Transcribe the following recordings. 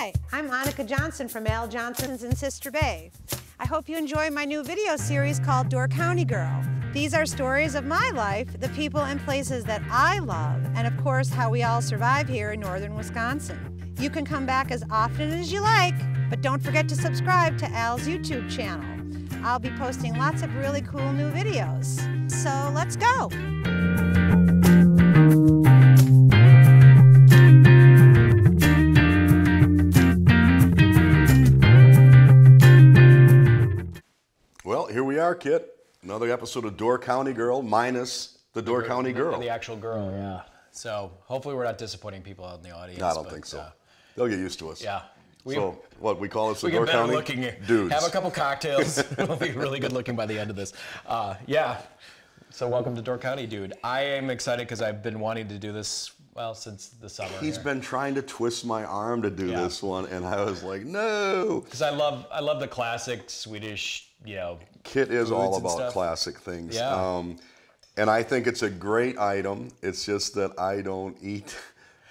Hi, I'm Annika Johnson from Al Johnson's in Sister Bay. I hope you enjoy my new video series called Door County Girl. These are stories of my life, the people and places that I love, and of course, how we all survive here in northern Wisconsin. You can come back as often as you like, but don't forget to subscribe to Al's YouTube channel. I'll be posting lots of really cool new videos. So let's go. Well, here we are, Kit. Another episode of Door County Girl minus the Door County Girl. The actual girl, yeah. So hopefully we're not disappointing people out in the audience. I don't but, think so. uh, They'll get used to us. yeah. We, so what we call us the we Door get County looking. dudes. Have a couple cocktails. we'll be really good looking by the end of this. Uh, yeah. So welcome to Door County, dude. I am excited because I've been wanting to do this well since the summer. He's been trying to twist my arm to do Yeah. this one, and I was like, no. because I love I love the classic Swedish, you know. Kit is all about classic things. Yeah. Um, and I think it's a great item. It's just that I don't eat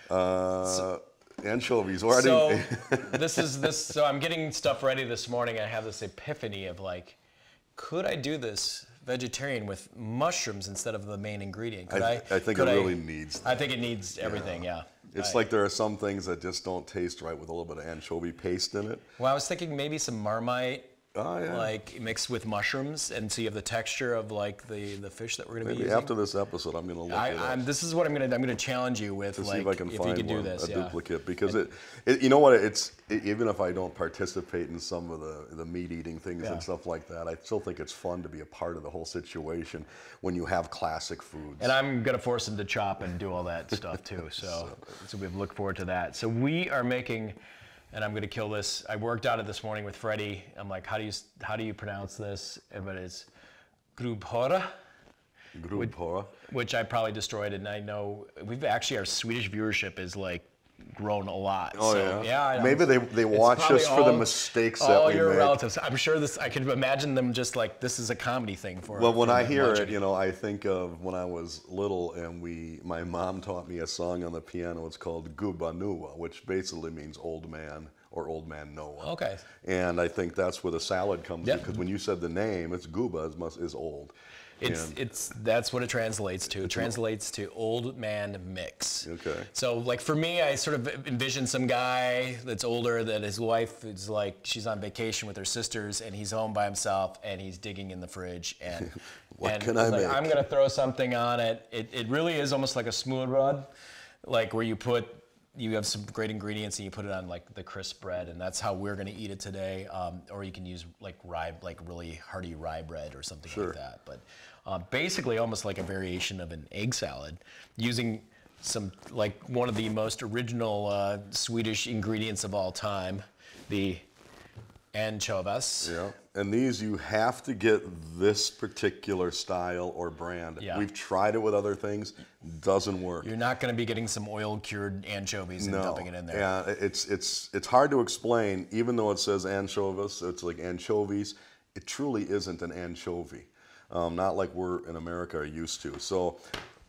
uh, anchovies. Or So this is this. So I'm getting stuff ready this morning. I have this epiphany of like, could I do this vegetarian with mushrooms instead of the main ingredient? Could I, I? I think it could I- really needs I think it needs everything. Yeah. It's I- like there are some things that just don't taste right with a little bit of anchovy paste in it. Well, I was thinking maybe some marmite. Oh, yeah. Like mixed with mushrooms, and so you have the texture of like the the fish that we're gonna be Maybe using. after this episode, I'm gonna look I, it up I'm, this is what I'm gonna I'm gonna challenge you with to like see if I can you find can do one, this. a yeah. duplicate because it, it, you know what, it's it, even if I don't participate in some of the the meat eating things Yeah. and stuff like that, I still think it's fun to be a part of the whole situation when you have classic foods. And I'm gonna force him to chop and do all that stuff too. So, so we look forward to that. So we are making, and I'm gonna kill this. I worked out it this morning with Freddie. I'm like, how do you how do you pronounce this? But it's grubhora, Grubhora. which I probably destroyed. And I know we've actually our Swedish viewership is like grown a lot. Oh so, yeah. I know. Maybe they they watch us for the mistakes all that we your relatives. I'm sure this. I can imagine them just like this is a comedy thing for. Well, when for I them hear it, you know, I think of when I was little and we, my mom taught me a song on the piano. It's called Gubben Noak, which basically means old man or old man Noah. Okay. And I think that's where the salad comes in because when you said the name, it's Guba is, must, is old. It's And- it's that's what it translates to. It translates to old man mix. Okay. So like for me, I sort of envision some guy that's older that his wife is like she's on vacation with her sisters and he's home by himself and he's digging in the fridge and What and can I like, make? I'm gonna throw something on it. It it really is almost like a smørrebrød, like where you put you have some great ingredients and you put it on like the crisp bread and that's how we're gonna eat it today. Um, or you can use like rye, like really hearty rye bread or something Sure. like that. But uh, basically, almost like a variation of an egg salad, using some like one of the most original uh, Swedish ingredients of all time, the anchovas. Yeah. And these, you have to get this particular style or brand. Yeah. We've tried it with other things, doesn't work. You're not going to be getting some oil cured anchovies and dumping it in there. Yeah, it's it's it's hard to explain. Even though it says anchovies, it's like anchovies. It truly isn't an anchovy, um, not like we're in America are used to. So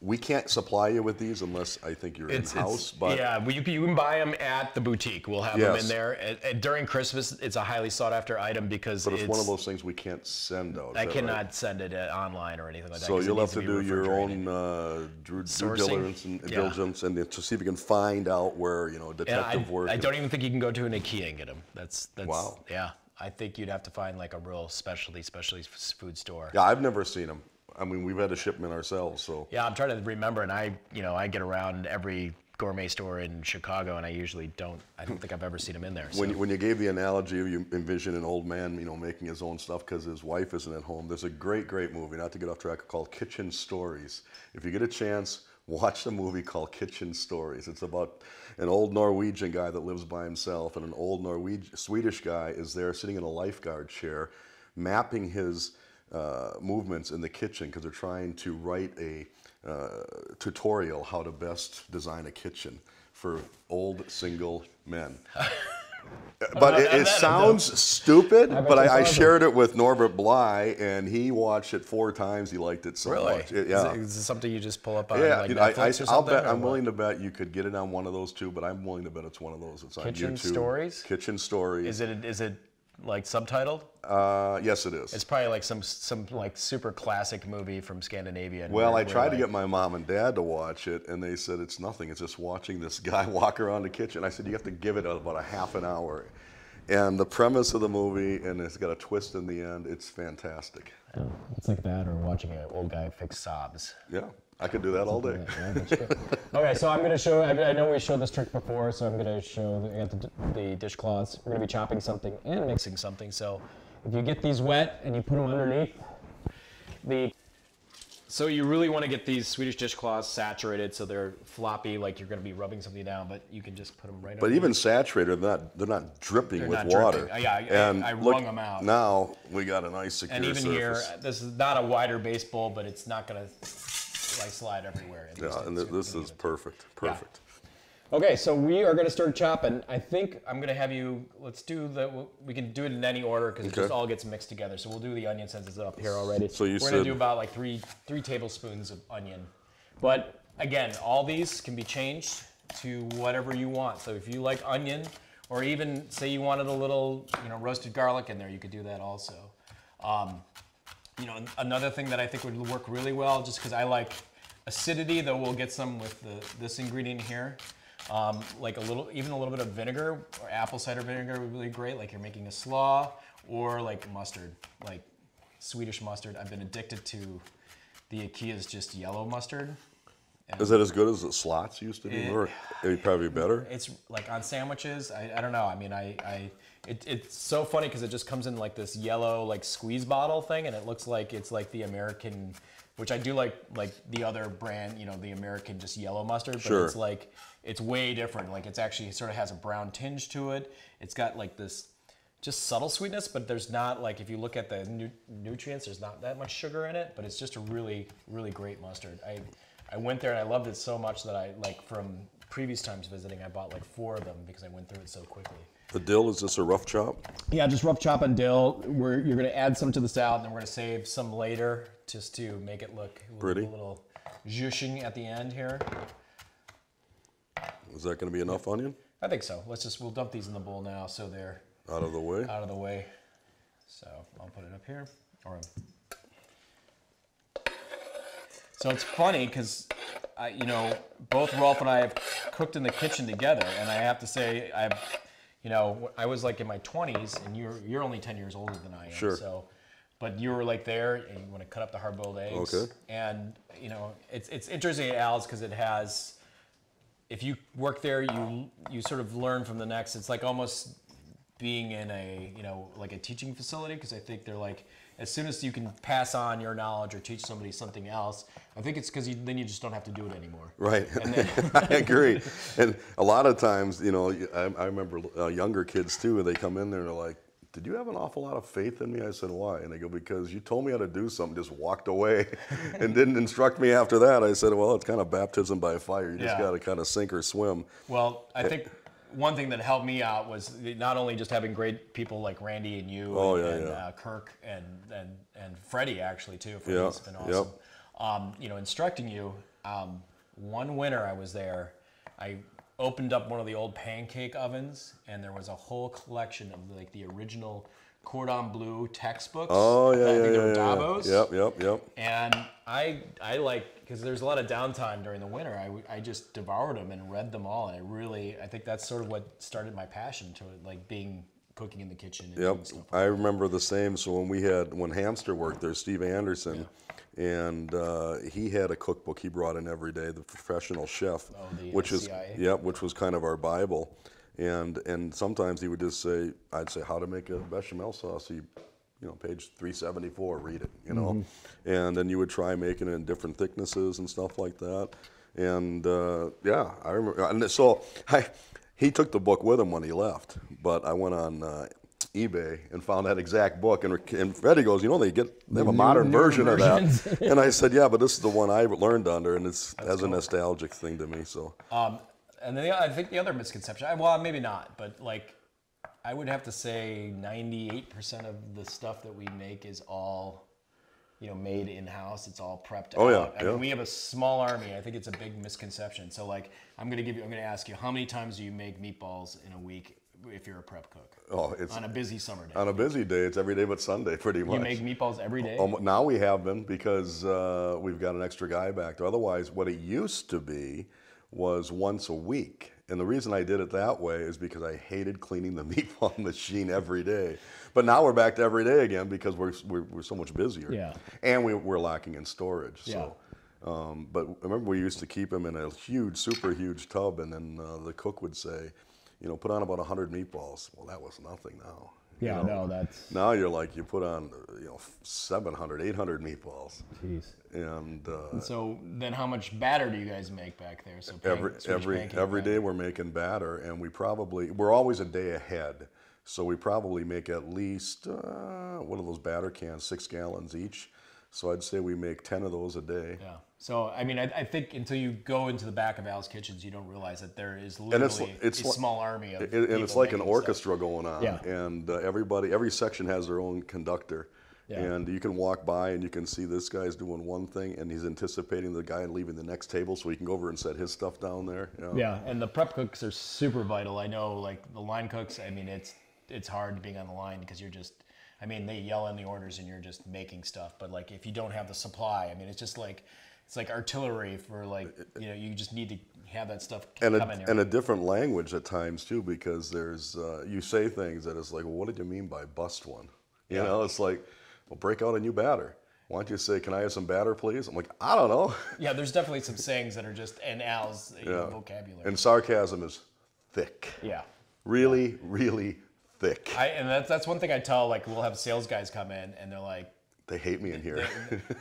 we can't supply you with these unless I think you're It's, in house. But yeah, you, can- you can buy them at the boutique. We'll have them in there. And, and during Christmas, it's a highly sought after item because but it's, one of those things we can't send out. I cannot right? send it uh, online or anything like that. So you'll have to be do your own uh, due, due diligence and Yeah. diligence and to see if you can find out where you know detective I, work. I don't even think you can go to an IKEA and get them. That's that's Wow. yeah. I think you'd have to find like a real specialty specialty food store. Yeah, I've never seen them. I mean, we've had a shipment ourselves. So Yeah, I'm trying to remember, and I you know I get around every gourmet store in Chicago, and I usually don't. I don't think I've ever seen them in there. So. When, you- when you gave the analogy of you envision an old man, you know, making his own stuff because his wife isn't at home, there's a great, great movie, not to get off track, called Kitchen Stories. If you get a chance, watch the movie called Kitchen Stories. It's about an old Norwegian guy that lives by himself, and an old Norwegian Swedish guy is there sitting in a lifeguard chair, mapping his uh, movements in the kitchen because they're trying to write a uh, tutorial how to best design a kitchen for old single men. but it, it sounds stupid. bet But I, I shared it with Norbert Bly, and he watched it four times. He liked it so Really? much. It- Is yeah. it- Is, it something you just pull up on yeah, like you know, I, Netflix or I, I'll bet. I'm what? willing to bet you could get it on one of those two, but I'm willing to bet it's one of those. It's on Kitchen YouTube. Stories? Kitchen stories. Is it is it like subtitled? Uh, yes, it is. It's probably like some some like super classic movie from Scandinavia. Well, where- I where, tried to get my mom and dad to watch it, and they said it's nothing. It's just watching this guy walk around the kitchen. I said you have to give it about a half an hour. And the premise of the movie, and it's got a twist in the end. It's fantastic. It's like that or watching an old guy fix sobs. Yeah, I could do that all day. Yeah, that's good. okay, so I'm going to show, I, I know we showed this trick before, so I'm going to show the, at the, the dishcloths. We're going to be chopping something and mixing. Mixing something. So If you get these wet and you put them underneath, the So you really want to get these Swedish dishcloths saturated so they're floppy, like you're going to be rubbing something down, but you can just put them right. But even saturated, they're not they're not dripping They're with not water. dripping. Uh, yeah, I- and I look, wrung 'em out. Now we got a nice secure and even surface. here, this is not a wider base bowl, but it's not going to like slide everywhere. Yeah, and th- this is perfect. Perfect. Okay, so we are going to start chopping. I think I'm gonna have you. Let's do the. We can do it in any order because it just all gets mixed together. So we'll do the onion since it's up here already. So you We're said gonna do about like three three tablespoons of onion, but again, all these can be changed to whatever you want. So if you like onion, or even say you wanted a little, you know, roasted garlic in there, you could do that also. Um, you know, another thing that I think would work really well, just because I like acidity, though we'll get some with the, this ingredient here. Um, like a little, even a little bit of vinegar or apple cider vinegar would be really great. Like you're making a slaw, or like mustard, like Swedish mustard. I've been addicted to the IKEA's just yellow mustard. Is it as good as the Slotts used to be? It- or it'd probably better. It's like on sandwiches. I, I don't know. I mean, I, I it, it's so funny because it just comes in like this yellow like squeeze bottle thing, and it looks like it's like the American, which I do like like the other brand, you know, the American just yellow mustard. But Sure. it's like it's way different. Like it's actually it sort of has a brown tinge to it. It's got like this just subtle sweetness, but there's not like if you look at the nu- nutrients, there's not that much sugar in it. But it's just a really really great mustard. I I went there and I loved it so much that I like from previous times visiting, I bought like four of them because I went through it so quickly. The dill is this a rough chop? yeah, just rough chop and dill. We're, you're going to add some to the salad. And then we're gonna save some later just to make it look Pretty. a little zhushing at the end here. Is that going to be enough onion? I think so. Let's just we'll dump these in the bowl now so they're Out of the way. out of the way. So I'll put it up here. Or so it's funny because you know, both Rolf and I have cooked in the kitchen together, and I have to say, I've, you know, I was like in my 20s, and you're you're only 10 years older than I am. Sure. So, but you were like there, and you want to cut up the hard-boiled eggs. Okay. And you know, it's it's interesting at Al's because it has if you work there, you you sort of learn from the next. It's like almost being in a you know like a teaching facility because I think they're like as soon as you can pass on your knowledge or teach somebody something else, I think it's because you, then you just don't have to do it anymore. Right. And I agree. And a lot of times, you know, I, I remember uh, younger kids too, they come in there and they're like, did you have an awful lot of faith in me? I said, why? And they go, because you told me how to do something, just walked away and didn't instruct me after that. I said, well, it's kind of baptism by fire. You just Yeah. got to kind of sink or swim. well, I think one thing that helped me out was not only just having great people like Randy and you Oh, and, yeah, and yeah. Uh, Kirk and and and Freddie actually too. Yeah, Freddie's been yep. awesome. Um, you know, instructing you. Um, one winter I was there, I opened up one of the old pancake ovens, and there was a whole collection of like the original cordon bleu textbooks. Oh, yeah, I yeah, think they were yeah, yeah. Davos. Yep, yep, yep. And I, I like because there's a lot of downtime during the winter. I, I just devoured them and read them all, and I really, I think that's sort of what started my passion to it, like being cooking in the kitchen and Yep, stuff. I remember the same. So when we had when Hamster worked there, Steve Anderson, and uh, he had a cookbook he brought in every day, the Professional Chef, Oh, the, uh, which is CIA? yep, which was kind of our bible. And and sometimes he would just say, I'd say how to make a bechamel sauce. He, you know, page 374, read it, you know, Mm-hmm. and then you would try making it in different thicknesses and stuff like that. And uh, yeah, I remember. And so I, he took the book with him when he left, but I went on uh, eBay and found that exact book. And, and Freddie goes, you know, they get they have a modern newer version of that. and I said, yeah, but this is the one I learned under, and it's has a nostalgic thing to me. So Um, and then the, I think the other misconception, I- well, maybe not, but like I would have to say 98% of the stuff that we make is all, you know, made in house. It's all prepped Oh, yeah, out. I yeah. we have a small army. I think it's a big misconception. So, like, I'm gonna give you. I'm gonna ask you, how many times do you make meatballs in a week if you're a prep cook? Oh, it's On a busy summer day. on a busy day. It's every day but Sunday, pretty much. you make meatballs every day. Um, now we have been because uh, we've got an extra guy back there. Otherwise, what it used to be was once a week. And the reason I did it that way is because I hated cleaning the meatball machine every day. But now we're back to every day again because we're, we're, we're so much busier. Yeah. And we, we're lacking in storage. So. Um, but remember, we used to keep them in a huge, super huge tub, and then uh, the cook would say, you know, put on about 100 meatballs. Well, that was nothing now. You Yeah, know. no, that's. Now you're like you put on you know 700, 800 meatballs, Jeez. and uh, so then, how much batter do you guys make back there? So pan- every every pancake every batter. day we're making batter, and we probably we're always a day ahead, so we probably make at least uh, what are those batter cans, six gallons each. So I'd say we make ten of those a day. Yeah. So I mean, I, I think until you go into the back of Al's Kitchens, you don't realize that there is And it's literally it's a li- small army of It- and it's like an making stuff. orchestra going on, Yeah. and uh, everybody, every section has their own conductor. Yeah. And you can walk by and you can see this guy's doing one thing, and he's anticipating the guy leaving the next table, so he can go over and set his stuff down there. you know. Yeah, and the prep cooks are super vital. I know, like the line cooks. I mean, it's it's hard being on the line because you're just. I mean, they yell in the orders and you're just making stuff. But like, if you don't have the supply, I mean, it's just like it's like artillery for like you know you just need to have that stuff and come a, in there. and a different language at times too, because there's uh, you say things that it's like, well, what did you mean by bust one? You know, it's like, well, break out a new batter. Why don't you say, can I have some batter, please? I'm like, I don't know. yeah, there's definitely some sayings that are just and Al's Yeah. vocabulary. And sarcasm is thick, yeah. really, really thick. I, and that's, that's one thing I tell, like, we'll have sales guys come in and they're like, They hate me in here.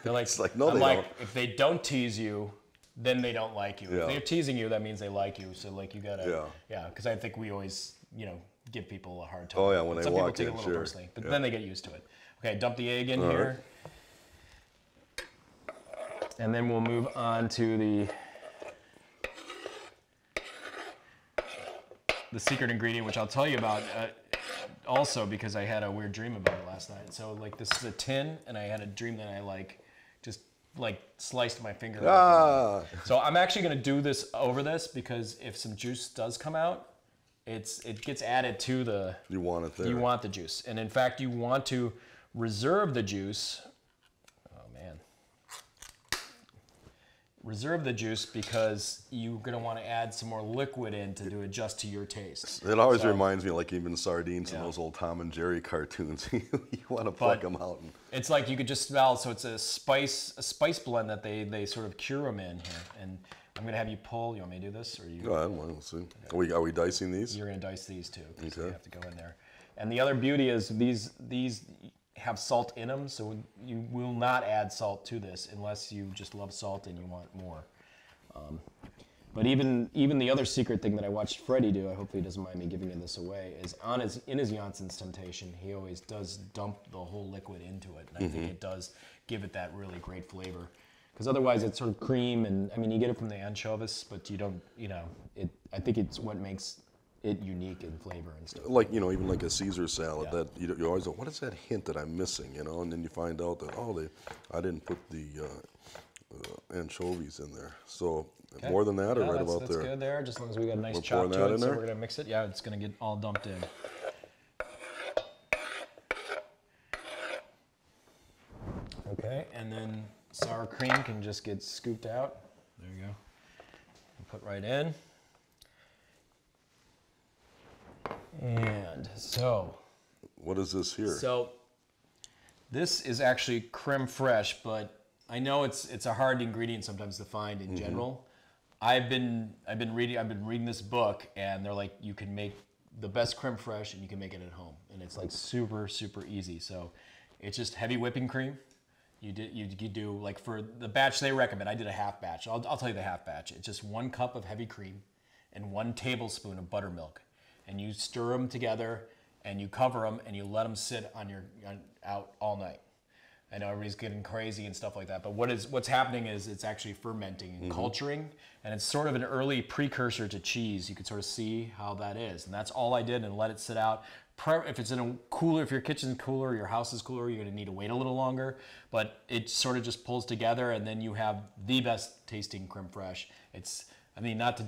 they're like, It's like, no, I'm they like, don't. if they don't tease you, then they don't like you. Yeah. If they're teasing you, that means they like you. So, like, you gotta, Yeah. yeah, because I think we always, you know, give people a hard time. Oh, yeah, when But they Some walk people take in, it a little sure. personally, but Yeah. then they get used to it. Okay, dump the egg in All here. And then we'll move on to the the secret ingredient, which I'll tell you about uh, also because I had a weird dream about it last night. So like this is a tin, and I had a dream that I like just like sliced my finger. ah, So I'm actually gonna do this over this because if some juice does come out, it's it gets added to the. you want it there. You want the juice, and in fact, you want to reserve the juice. Oh man. Reserve the juice because you're gonna want to add some more liquid in to do adjust to your taste. It always So- reminds me, like even sardines in those old Tom and Jerry cartoons. you want to pluck But- them out. And, It's like you could just smell. So it's a spice, a spice blend that they they sort of cure them in here. And I'm gonna have you pull. You want me to do this, or you? go ahead. Well, let's see. Are we, are we dicing these? You're gonna dice these too. They Okay. have to go in there. And the other beauty is these these have salt in them, so you will not add salt to this unless you just love salt and you want more. Um, but even even the other secret thing that I watched Freddie do, I hope he doesn't mind me giving you this away, is on his in his Janssen's Temptation, he always does dump the whole liquid into it, and I think it does give it that really great flavor. Because otherwise, it's sort of cream, and I mean, you get it from the anchovies, but you don't, you know, it. I think it's what makes it unique in flavor and stuff. like you know even like a caesar salad Yeah. that you, you always go what is that hint that i'm missing you know and then you find out that oh they i didn't put the uh, uh, anchovies in there so more than that or Yeah, right that's, about that's there good there. Just as long as we got a nice We're chop to that it, in so there? we're gonna mix it. Yeah, it's gonna get all dumped in. Okay, and then sour cream can just get scooped out. There you go. And put right in. And so, what is this here so this is actually creme fraiche, but I know it's it's a hard ingredient sometimes to find in mm-hmm. general. I've been I've been reading I've been reading this book and they're like you can make the best creme fraiche and you can make it at home and it's like super super easy. So it's just heavy whipping cream. You did you, you do like for the batch they recommend. I did a half batch. I'll, I'll tell you the half batch. It's just one cup of heavy cream and one tablespoon of buttermilk, and you stir them together and you cover them and you let them sit on your on, out all night. I know everybody's getting crazy and stuff like that, but what is what's happening is it's actually fermenting and mm-hmm. culturing, and it's sort of an early precursor to cheese. You can sort of see how that is, and that's all I did, and let it sit out. If it's in a cooler, if your kitchen's cooler, your house is cooler, you're gonna need to wait a little longer. But it sort of just pulls together, and then you have the best tasting creme fraiche. It's, I mean, not to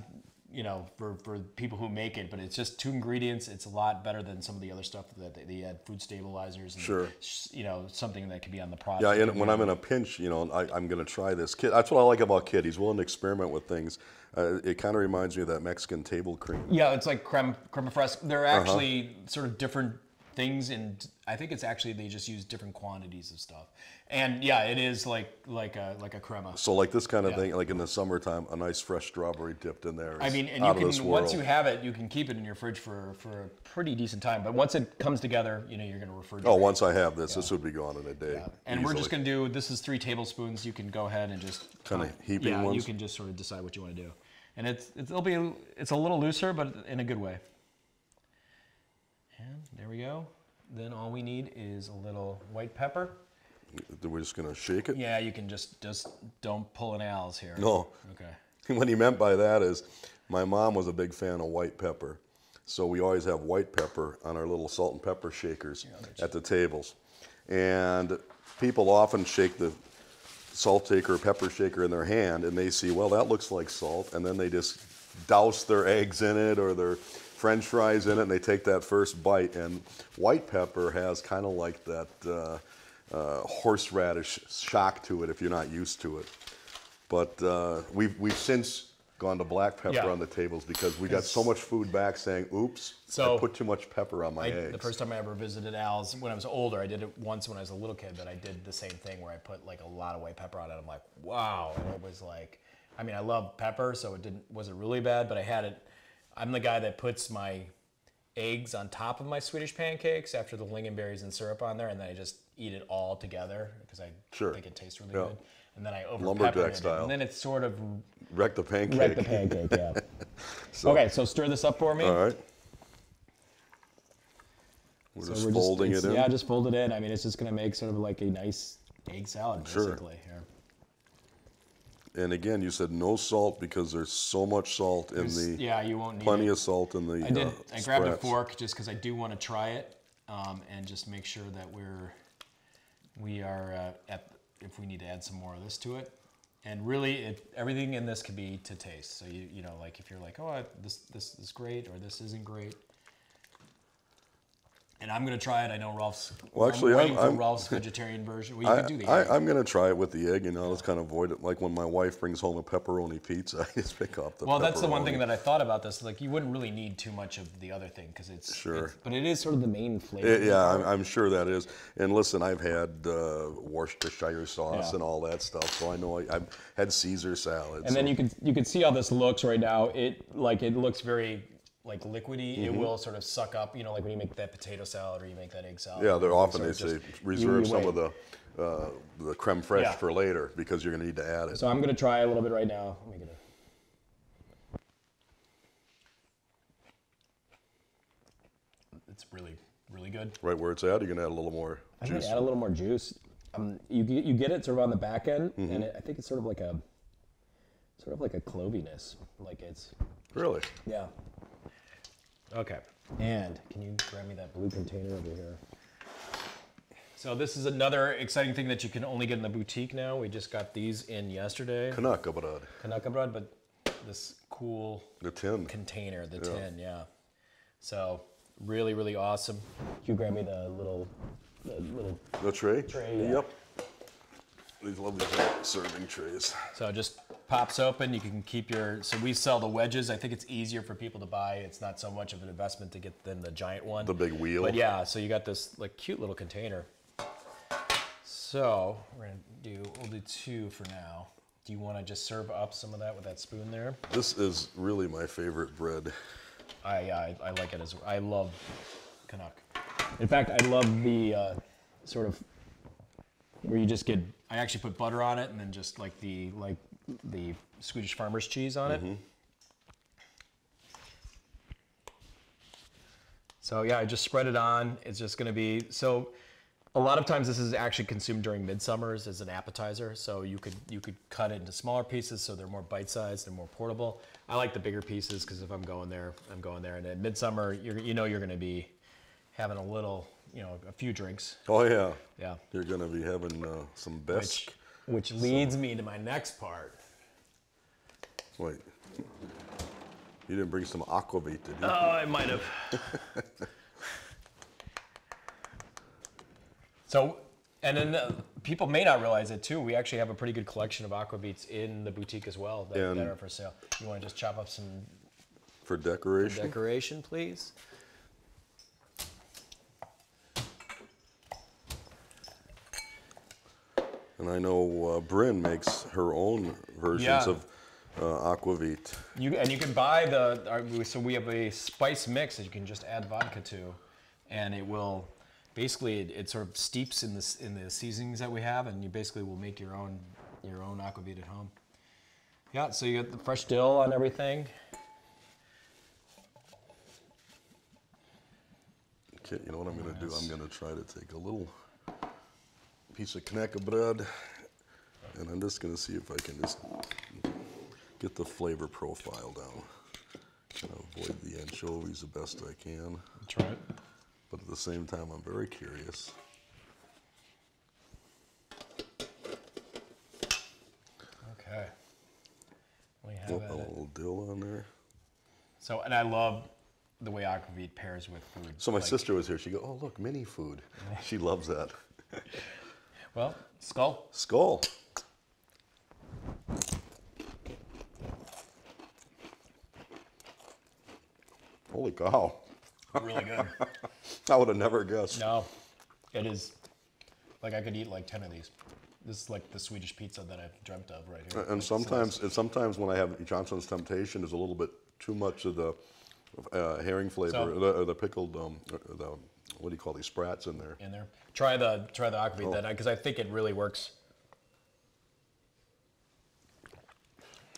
you know, for, for people who make it, but it's just two ingredients. It's a lot better than some of the other stuff that they, they add food stabilizers. And, Sure. You know, something that could be on the product. Yeah, and when I'm in a pinch, you know, I, I'm going to try this. Kit, that's what I like about Kit. He's willing to experiment with things. Uh, it kind of reminds me of that Mexican table cream. Yeah, it's like creme creme fraiche. They're Uh-huh. actually sort of different things, and I think it's actually they just use different quantities of stuff. And yeah, it is like like a like a crema. So like this kind of Yeah. thing, like in the summertime, a nice fresh strawberry dipped in there. I mean, and you can once you have it, you can keep it in your fridge for for a pretty decent time. But once it comes together, you know you're going to refrigerate. Oh, once I have this, this would be gone in a day. And we're just gonna do, this is three tablespoons, you can go ahead and just. Kinda uh, heaping Yeah, you can just sort of decide what you wanna do. And it's, it's- it'll be, it's a little looser, but in a good way. There we go. Then all we need is a little white pepper. We're just going to shake it. Yeah, you can just, just don't pull an Al's here. No. Okay. what he meant by that is my mom was a big fan of white pepper. So we always have white pepper on our little salt and pepper shakers at the tables. And people often shake the salt shaker pepper shaker in their hand and they see, well, that looks like salt. And then they just douse their eggs in it or their french fries in it and they take that first bite. And white pepper has kind of like that uh, uh, horseradish shock to it if you're not used to it. But uh, we've, we've since gone to black pepper Yeah. on the tables because we got so much food back saying, oops, So, I put too much pepper on my I, eggs. the first time I ever visited Al's when I was older, I did it once when I was a little kid, but I did the same thing where I put like a lot of white pepper on it. I'm like, wow, and it was like, I mean, I love pepper, so it didn't wasn't really bad, but I had it. I'm the guy that puts my eggs on top of my Swedish pancakes after the lingonberries and syrup on there, and then I just eat it all together because I Sure. think it tastes really Yeah. good. And then I over Lumberjack it, style. and then it's sort of Wreck the pancake. Wreck the pancake, yeah. okay, so stir this up for me. All right. We're So just we're folding it's- it in. Yeah, just fold it in. I mean, it's just gonna make sort of like a nice. egg salad, Sure. basically. Here. And again, you said no salt because there's so much salt in There's- the yeah, you won't need plenty it. of salt in the. I did. uh, I grabbed a fork just because I do want to try it, um, and just make sure that we're we are uh, at if we need to add some more of this to it. And really, it, everything in this can be to taste. So you you know, like if you're like, oh, I, this this is great or this isn't great. And I'm gonna try it. I know Rolf's. Well, actually, I'm waiting I'm- for I'm- Rolf's vegetarian version. Well, you I, can do the I, egg. I'm gonna try it with the egg. You know, let's kind of avoid it. Like when my wife brings home a pepperoni pizza, I just pick off the. well, that's the one thing that I thought about this. Like, you wouldn't really need too much of the other thing because it's Sure. it's- but it is Sort of the main flavor. It- yeah, I'm, I'm sure that is. And listen, I've had uh, Worcestershire sauce Yeah. and all that stuff, so I know I, I've had Caesar salads. And then you can you can see how this looks right now. It like it looks looks very like liquidy. Mm-hmm. It will sort of suck up, you know, like when you make that potato salad or you make that egg salad. Yeah, they're often they say reserve some of the uh, the creme fraiche Yeah. for later because you're going to need to add it. So I'm gonna try a little bit right now. Let me get a, It's really, really good. right where it's at, you're going to add a little more I'm gonna juice. add a little more juice. Um, you get you get it sort of on the back end, Mm-hmm. and it, I think it's sort of like a sort of like a cloviness. Like it's Really? yeah. Okay. And can you grab me that blue container over here? So this is another exciting thing that you can only get in the boutique now. We just got these in yesterday. Knäckebröd. Kanaka bread, but this cool The tin. container, the tin, yeah. So really, really awesome. Can you grab me the little the little The tray? Tray, yeah. Yep. These lovely serving trays. So it just pops open. You can keep your. So we sell the wedges. I think it's easier for people to buy. It's not so much of an investment to get than the giant one. The big wheel. But yeah, so you got this like cute little container. So we're gonna do. We'll do two for now. Do you want to just serve up some of that with that spoon there? This is really my favorite bread. I I, I like it as. I love Canuck. In fact, I love the uh, sort of where you just get I actually put butter on it and then just like the like the Swedish farmer's cheese on it. Mm-hmm. So yeah, I just spread it on. It's just gonna be so. a lot of times this is actually consumed during midsummers as an appetizer. So you could you could cut it into smaller pieces so they're more bite-sized they're more portable. I like the bigger pieces because if I'm going there, I'm going there. And at midsummer, you're, you know you're going to be having a little, you know, a few drinks. Oh yeah. Yeah. You're gonna be having uh, some best. Which which leads me to my next part. Wait. You didn't bring some aquavit, did you? Oh, I might have. so, and then uh, people may not realize it too. We actually have a pretty good collection of aquavits in the boutique as well that, that are for sale. You want to just chop up some For decoration. For decoration, please? And I know uh, Bryn makes her own versions Yeah. of uh, aquavit. You and you can buy the. Our, so we have a spice mix that you can just add vodka to, and it will. Basically, it, it sort of steeps in the in the seasonings that we have, and you basically will make your own your own aquavit at home. Yeah, so you get the fresh dill on everything. Okay, you know what I'm gonna do? I'm gonna try to take a little piece of knäckebröd bread, and I'm just gonna see if I can just get the flavor profile down. Kind of avoid the anchovies the best I can, Try it. but at the same time, I'm very curious. Okay. We have a little dill on there. So, and I love the way aquavit pairs with food. So my Like, sister was here. She go, "Oh look, mini food." She loves that. Well, skål. Skål. Holy cow! Really good. I would have never guessed. no, it is. Like I could eat like ten of these. This is like the Swedish pizza that I've dreamt of right here. And Like, sometimes, and sometimes when I have Janssen's Temptation, there's a little bit too much of the uh, herring flavor, So- or the, or the pickled, um, the what do you call these sprats in there? in there. Try the try the aquavit Oh. then, because I think it really works.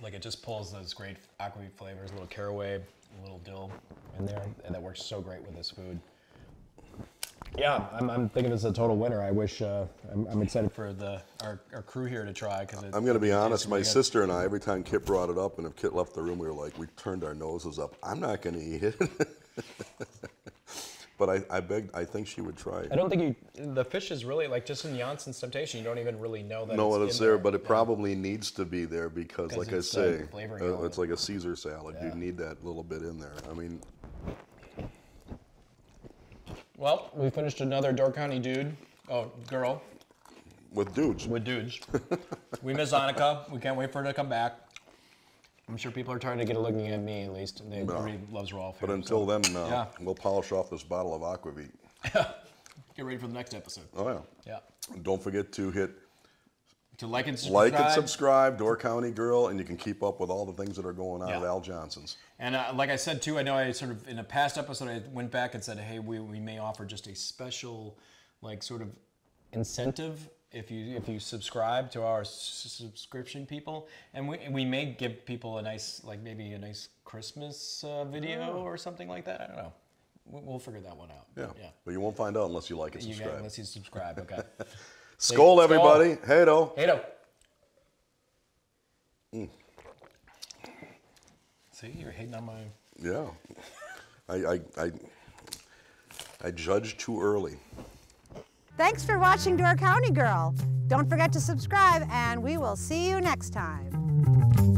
Like it just pulls those great aquavit flavors, a little caraway, a little dill in there, and that works so great with this food. Yeah, I'm, I'm thinking this is a total winner. I wish uh, I'm, I'm excited for the our, our crew here to try because I'm going to be honest. My sister and I, every time Kit brought it up, and if Kit left the room, we were like, we turned our noses up. I'm not going to eat it. but I, I begged. I think she would try. I don't think you. The fish is really like just in Janssen's Temptation. You don't even really know that. No, it's it's in there, but it Yeah. probably needs to be there because, like I say, uh, it's like a Caesar salad. Yeah. You need that little bit in there. I mean, Well, we finished another Door County dude. Oh, girl. with dudes. with dudes. we miss Annika. We can't wait for her to come back. I'm sure people are trying to get a looking at me at least. They everybody loves Rolf. But here, until then, uh, Yeah. we'll polish off this bottle of aquavit. so get ready for the next episode. Oh yeah. Yeah. And Don't forget to hit To like and subscribe. like and subscribe, Door County Girl, and you can keep up with all the things that are going on Yeah. at Al Johnson's. And uh, like I said too, I know I sort of in a past episode I went back and said, hey, we, we may offer just a special, like sort of incentive if you if you subscribe to our s- subscription people, and we we may give people a nice like maybe a nice Christmas uh, video or something like that. I don't know. We- We'll figure that one out. Yeah. Yeah. But you won't find out unless you like and You subscribe. unless you subscribe. Okay. Skål, Skål. everybody. Hey, do. Hato. See, you're hating on my. Yeah. I, I, I, I judged too early. Thanks for watching Door County Girl. Don't forget to subscribe, and we will see you next time.